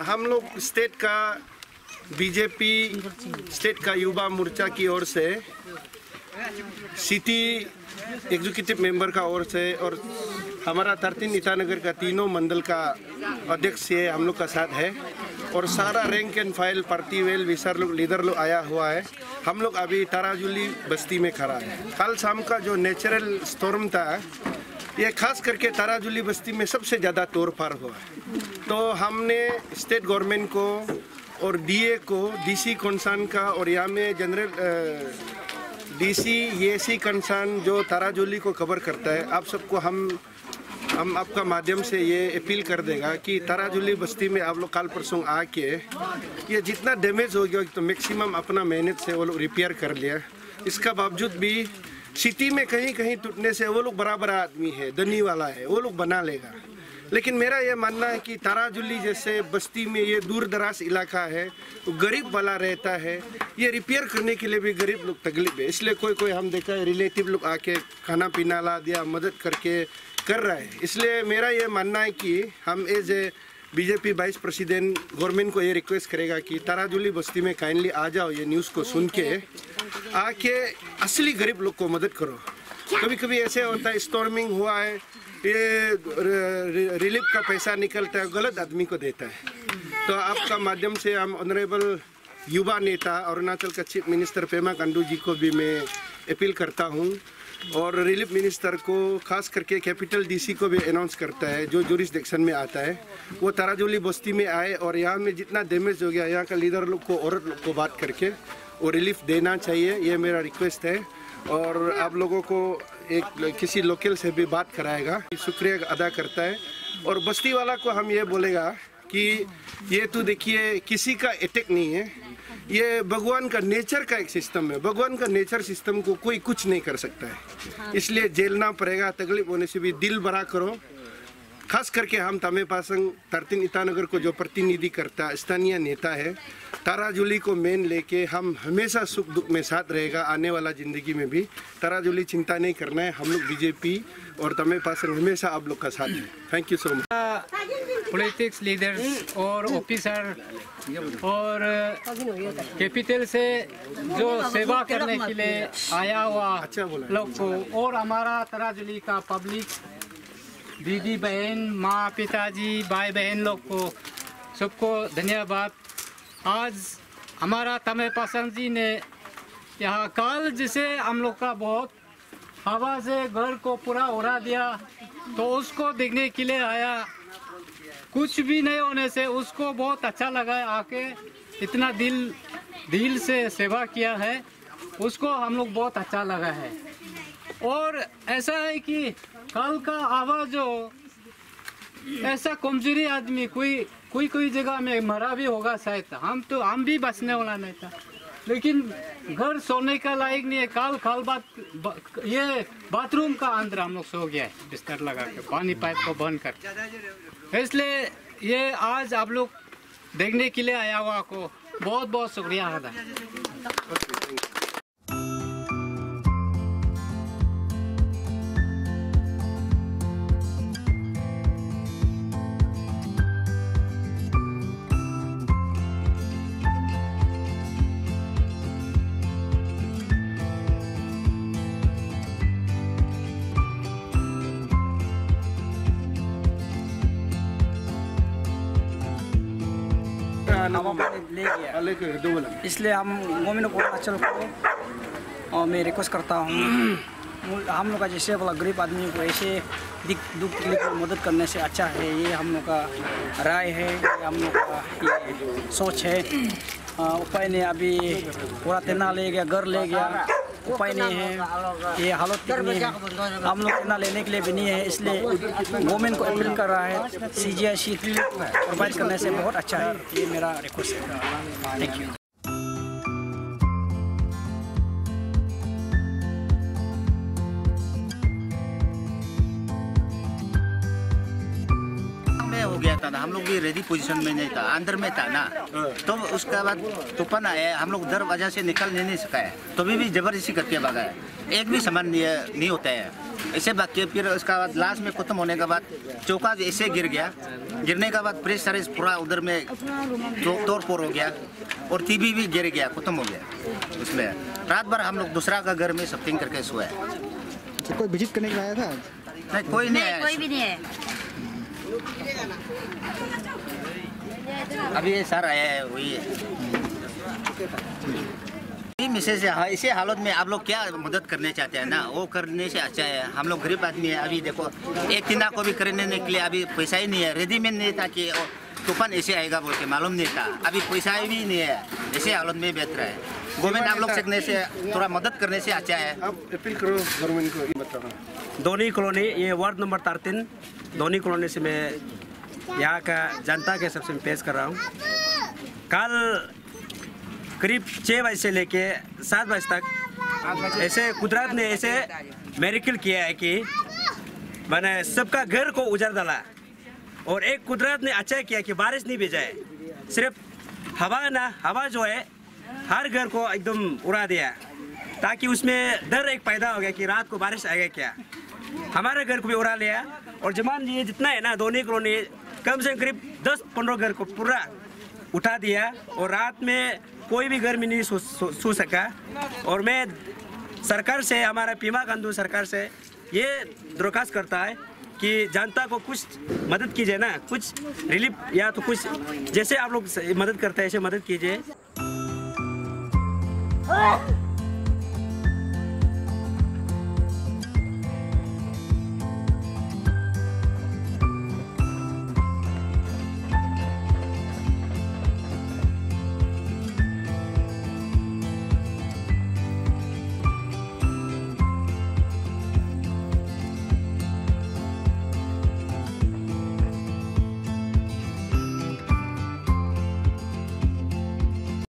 हम लोग स्टेट का, बीजेपी स्टेट का युवा मोर्चा की ओर से, सिटी एग्जीक्यूटिव मेंबर का ओर से और हमारा तरतीन ईटानगर का तीनों मंडल का अध्यक्ष ये हम लोग का साथ है। और सारा rank and file party well wisher लोग लीडर लोग आया हुआ है। हम लोग अभी ताराजुली बस्ती में खड़ा है। कल शाम का जो नेचुरल स्टॉर्म था ये खास करके ताराजुली बस्ती में सबसे ज़्यादा तोड़ फाड़ हुआ है। तो हमने स्टेट गवर्नमेंट को और डीए को डीसी कंसर्न का और यहाँ में जनरल डीसी सी कंसर्न जो ताराजुली को कवर करता है, आप सबको हम हम आपका माध्यम से ये अपील कर देगा कि ताराजुली बस्ती में आप लोग काल परसों आके ये जितना डैमेज हो गया तो मैक्सिमम अपना मेहनत से वो लोग रिपेयर कर लिया। इसका बावजूद भी सिटी में कहीं कहीं टूटने से वो लोग बराबर आदमी है, धनी वाला है, वो लोग बना लेगा। लेकिन मेरा ये मानना है कि ताराजुली जैसे बस्ती में ये दूर दराज इलाका है तो गरीब वाला रहता है। ये रिपेयर करने के लिए भी गरीब लोग तकलीफ़ है, इसलिए कोई कोई हम देखा है, रिलेटिव लोग आके खाना पीना ला दिया, मदद करके कर रहा है। इसलिए मेरा ये मानना है कि हम as a BJP vice president government को ये रिक्वेस्ट करेगा कि ताराजुली बस्ती में काइंडली आ जाओ ये न्यूज़ को सुन के। आके असली गरीब लोग को मदद करो। कभी कभी ऐसे होता है स्टॉर्मिंग हुआ है ये रिलीफ का पैसा निकलता है गलत आदमी को देता है। तो आपका माध्यम से हम ऑनरेबल युवा नेता अरुणाचल का चीफ मिनिस्टर पेमा कंडू जी को भी मैं अपील करता हूँ। और रिलीफ मिनिस्टर को, खास करके कैपिटल डीसी को भी अनाउंस करता है, जो जुरिस्डिक्शन में आता है। वो ताराजोली बस्ती में आए और यहाँ में जितना डैमेज हो गया, यहाँ का लीडर लोग को, औरत लोग को बात करके, वो रिलीफ देना चाहिए, ये मेरा रिक्वेस्ट है। और आप लोगों को एक किसी लोकल से भी बात कराएगा, शुक्रिया अदा करता है। और बस्ती वाला को हम ये बोलेगा कि, ये तो देखिए, किसी का अटैक नहीं है। ये भगवान का नेचर का एक सिस्टम है। भगवान का नेचर सिस्टम को कोई कुछ नहीं कर सकता है। इसलिए जेलना पड़ेगा तकलीफ़ होने से भी दिल बड़ा करो। खास करके हम तमे पासंग तरतीन ईटानगर को जो प्रतिनिधि करता स्थानीय नेता है ताराजुली को मेन लेके हम हमेशा सुख दुख में साथ रहेगा आने वाला ज़िंदगी में भी। ताराजुली चिंता नहीं करना है हम लोग बीजेपी और तमे पासंग हमेशा आप लोग का साथ है। Thank you so much politics leaders और ऑफिसर और कैपिटल से जो सेवा करने के लिए आया हुआ लोग को और हमारा तराजुली का पब्लिक दीदी बहन, माँ पिताजी, भाई बहन लोग को सबको धन्यवाद। आज हमारा तमे पसंद जी ने यहाँ कल जिसे हम लोग का बहुत हवा से घर को पूरा उड़ा दिया तो उसको देखने के लिए आया कुछ भी नहीं होने से उसको बहुत अच्छा लगा आके इतना दिल दिल से सेवा किया है। उसको हम लोग बहुत अच्छा लगा है। और ऐसा है कि कल का आवाज़ जो ऐसा कमज़ोरी आदमी कोई कोई कोई जगह में मरा भी होगा शायद। हम तो हम भी बचने वाला नहीं था। लेकिन घर सोने का लायक नहीं है। काल खाल बात ये बाथरूम का अंदर हम लोग सो गया है। बिस्तर लगा के, पानी पाइप को बंद कर इसलिए ये आज आप लोग देखने के लिए आया हुआ आपको बहुत बहुत शुक्रिया अदा ले गया लेके दो बोला इसलिए हम गोविंद अचल को और मैं रिक्वेस्ट करता हूँ। हम लोग का जैसे बोला गरीब आदमी को ऐसे दिख दुख तकलीफ़ को मदद करने से अच्छा है ये हम लोग का राय है ये हम लोग का ये सोच है। उपाय ने अभी पूरा तेना ले गया घर ले गया। उपाय नहीं है। ये हालत कितनी है। हम लोग इतना लेने के लिए भी नहीं है इसलिए गवर्नमेंट को अपील कर रहा है सी जी आई सी प्रोवाइड करने से बहुत अच्छा है। ये मेरा रिक्वेस्ट है। थैंक यू हो गया था ना हम लोग भी रेडी पोजीशन में नहीं था अंदर में था ना। तो उसके बाद तूफ़ान आया हम लोग दरवाज़ा से निकल नहीं, नहीं सका है। तो भी, भी ज़बरदस्ती करके भागा है। एक भी सामान नहीं, नहीं होता है। ऐसे बाकी फिर उसका बाद लास्ट में खत्म होने के बाद चौका ऐसे गिर गया। गिरने के बाद प्रेस सर्विस पूरा उधर में तो- तोड़ फोड़ हो गया और टीवी भी गिर गया खत्म हो गया उसमें। रात भर हम लोग दूसरा का घर में शॉपिंग करके सोए। तो कोई विज़िट करने के आया था? नहीं कोई नहीं नहीं आया कोई भी नहीं है अभी ये सर आया है वही है। मिसेज है इसी हालत में आप लोग क्या मदद करने चाहते हैं ना? वो करने से अच्छा है। हम लोग गरीब आदमी है अभी देखो एक दिना को भी करने के लिए अभी पैसा ही नहीं है। रेडीमेड नहीं था कि तूफ़ान ऐसे आएगा बोल के मालूम नहीं था। अभी पैसा भी नहीं है। ऐसे हालत में बेहतर है। गवर्नमेंट आप लोग सकने से थोड़ा मदद करने से अच्छा है। आप अपील करो गवर्नमेंट को ये कॉलोनी ये वार्ड नंबर थर्टीन दोनी कॉलोनी से मैं यहाँ का जनता के सबसे मैं पेश कर रहा हूँ। कल करीब छः बजे से लेके सात बजे तक ऐसे कुदरत ने ऐसे मेरिकल किया है कि मैंने सबका घर को उजड़ डाला और एक कुदरत ने अच्छा किया कि बारिश नहीं भेजाए सिर्फ़ हवा ना, हवा जो है, हर घर को एकदम उड़ा दिया ताकि उसमें डर एक पैदा हो गया कि रात को बारिश आएगा क्या। हमारे घर को भी उड़ा लिया। और जमान ये जितना है ना दोनों कॉलोनी कम से कम करीब दस पंद्रह घर को पूरा उठा दिया। और रात में कोई भी घर में नहीं सो, सका। और मैं सरकार से हमारा पीमा गांधू सरकार से ये दरख्वास्त करता है कि जनता को कुछ मदद कीजिए ना कुछ रिलीफ या तो कुछ जैसे आप लोग मदद करते हैं ऐसे मदद कीजिए।